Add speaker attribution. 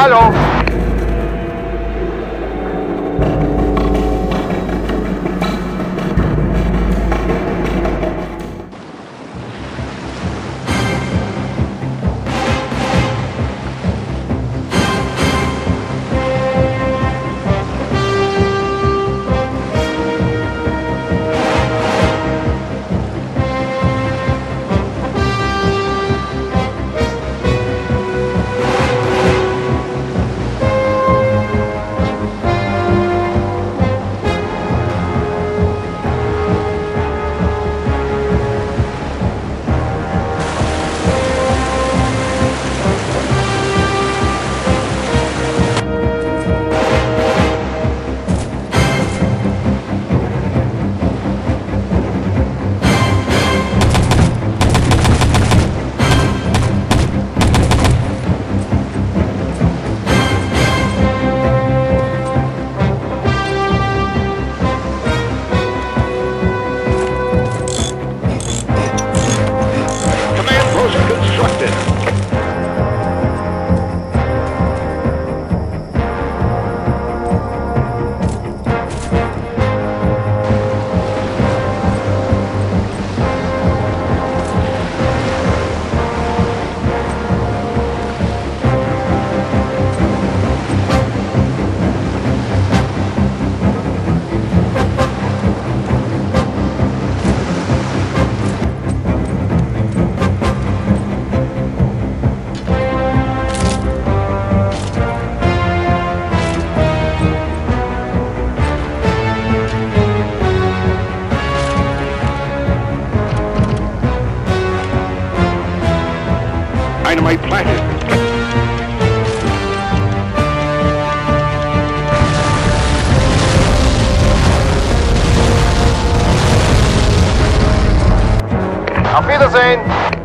Speaker 1: Hallo? Dynamite planted. Auf Wiedersehen!